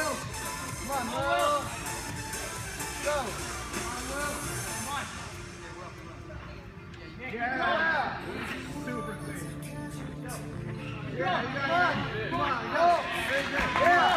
Come on, Will. Come on, Will. Go. Yeah. Super clean. Yeah, got it. Come on, go. Good.